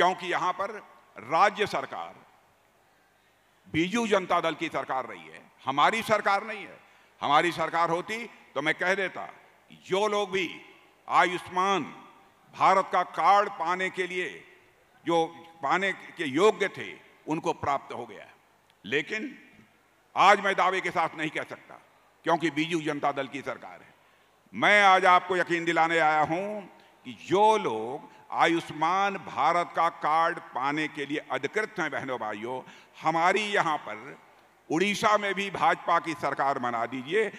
क्योंकि यहाँ पर राज्य सरकार, बीजू जनता दल की सरकार रही है, हमारी सरकार नहीं है। हमारी सरकार होती तो मैं कह देता जो लोग भी आयुष्मान भारत का कार्ड पाने के लिए जो पाने के योग्य थे, उनको प्राप्त हो गया लेकिन आज मैं दावे के साथ नहीं कह सकता, क्योंकि बीजू जनता दल की सरकार है। मैं आज आपको यकीन दिलाने आया हूँ कि जो लोग आयुष्मान भारत का कार्ड पाने के लिए अधिकृत हैं बहनों भाइयों, हमारी यहाँ पर उड़ीसा में भी भाजपा की सरकार बना दीजिए।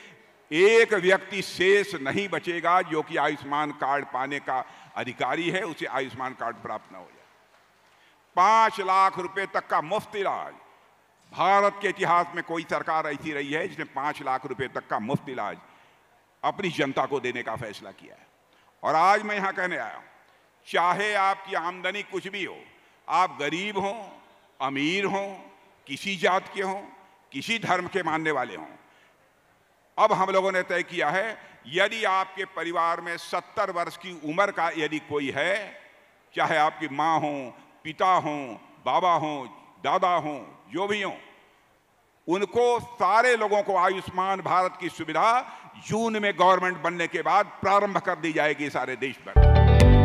एक व्यक्ति शेष नहीं बचेगा जो कि आयुष्मान कार्ड पाने का अधिकारी है, उसे आयुष्मान कार्ड प्राप्त न हो जाए। पाँच लाख रुपए तक का मुफ़्त इलाज। भारत के इतिहास में कोई सरकार ऐसी रही है जिसने पाँच लाख रुपए तक का मुफ़्त इलाज अपनी जनता को देने का फैसला किया है। और आज मैं यहाँ कहने आया हूँ चाहे आपकी आमदनी कुछ भी हो, आप गरीब हों, अमीर हों, किसी जात के हों, किसी धर्म के मानने वाले हों। अब हम लोगों ने तय किया है, यदि आपके परिवार में सत्तर वर्ष की उम्र का यदि कोई है, चाहे आपकी माँ हो, पिता हो, बाबा हो, दादा हो, जो भी हो, उनको सारे लोगों को आयुष्मान भारत की सुविधा जून में गवर्नमेंट बनने के बाद प्रारंभ कर दी जाएगी सारे देश में